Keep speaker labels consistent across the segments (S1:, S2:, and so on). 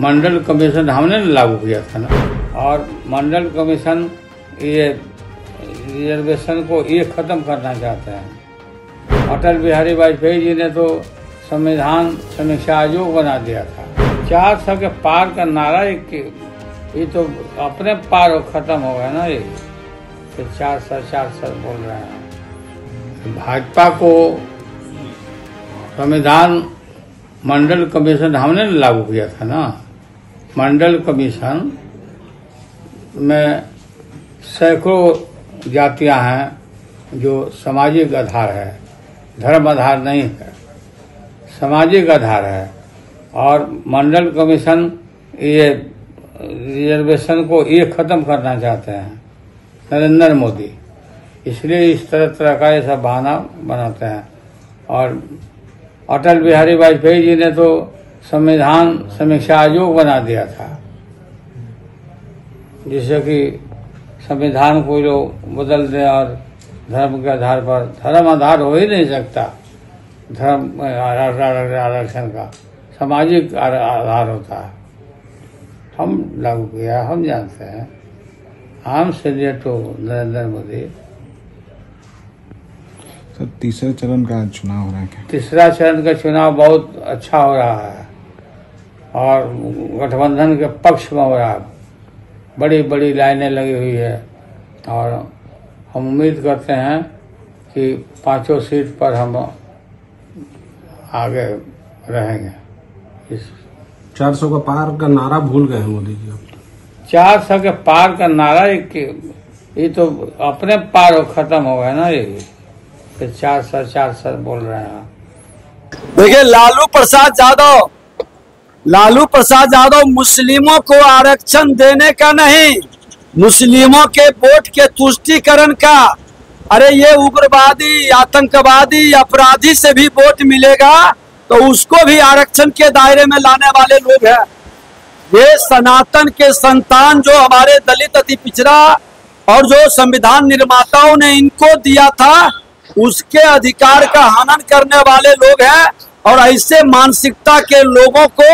S1: मंडल commission हमने लागू किया था ना। और मंडल कमीशन ये रिजर्वेशन को ये खत्म करना चाहते हैं। अटल बिहारी वाजपेयी जी ने तो संविधान समीक्षा आयोग बना दिया था। चार सौ के पार का नारा ये तो अपने पार खत्म हो गया ना ये। कि चार सौ चार सौ बोल रहे हैं। भाजपा को संविधान मंडल कमीशन हमने लागू किया था ना। मंडल कमीशन में सैकड़ों जातियाँ हैं जो सामाजिक आधार है, धर्म आधार नहीं है, सामाजिक आधार है। और मंडल कमीशन ये रिजर्वेशन को ये खत्म करना चाहते हैं, नरेंद्र मोदी। इसलिए इस तरह तरह का ये सब बहाना बनाते हैं। और अटल बिहारी वाजपेयी जी ने तो संविधान समीक्षा आयोग बना दिया था। जिससे कि संविधान को लोग बदल दें और धर्म के आधार पर धर्म आधार हो ही नहीं सकता। धर्म आरक्षण का सामाजिक आधार होता है। हम लागू किया हम जानते हैं। हम से तो नरेंद्र मोदी।
S2: सर तीसरे चरण का चुनाव हो रहा है क्या?
S1: तीसरा चरण का चुनाव बहुत अच्छा हो रहा है। और गठबंधन के पक्ष में हो रहा है बड़ी बड़ी लाइनें लगी हुई है। और हम उम्मीद करते हैं कि पाँचों सीट पर हम आगे रहेंगे। इस
S3: चार सौ का पार का नारा भूल गए हैं मोदी जी
S1: चार सौ के पार का नारा एक ये तो अपने पार खत्म हो गया ना ये। चार सौ चार सौ बोल रहे हैं।
S4: देखिए लालू प्रसाद यादव लालू प्रसाद यादव, मुस्लिमों को आरक्षण देने का नहीं, मुस्लिमों के वोट के तुष्टिकरण का। अरे ये उग्रवादी, आतंकवादी, अपराधी से भी वोट मिलेगा तो उसको भी आरक्षण के दायरे में लाने वाले लोग हैं। ये सनातन के संतान जो हमारे दलित अति पिछड़ा और जो संविधान निर्माताओं ने इनको दिया था, उसके अधिकार का हनन करने वाले लोग हैं। और ऐसे मानसिकता के लोगों को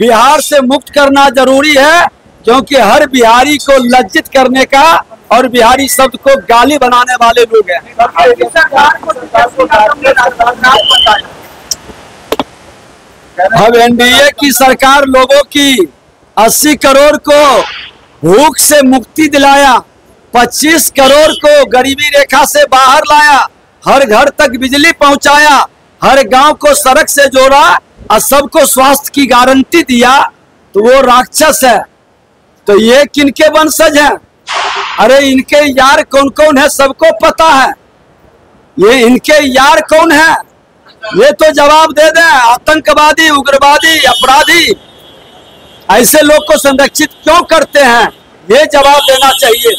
S4: बिहार से मुक्त करना ज़रूरी है, क्योंकि हर बिहारी को लज्जित करने का और बिहारी शब्द को गाली बनाने वाले लोग हैं। अब एनडीए की सरकार लोगों की 80 करोड़ को भूख से मुक्ति दिलाया 25 करोड़ को गरीबी रेखा से बाहर लाया, हर घर तक बिजली पहुँचाया हर गाँव को सड़क से जोड़ा और सबको स्वास्थ्य की गारंटी दिया तो वो राक्षस है। तो ये किनके वंशज हैं? अरे इनके यार कौन कौन है? सबको पता है। ये इनके यार कौन है? ये तो जवाब दे दे, आतंकवादी, उग्रवादी, अपराधी। ऐसे लोग को संरक्षित क्यों करते हैं? ये जवाब देना चाहिए।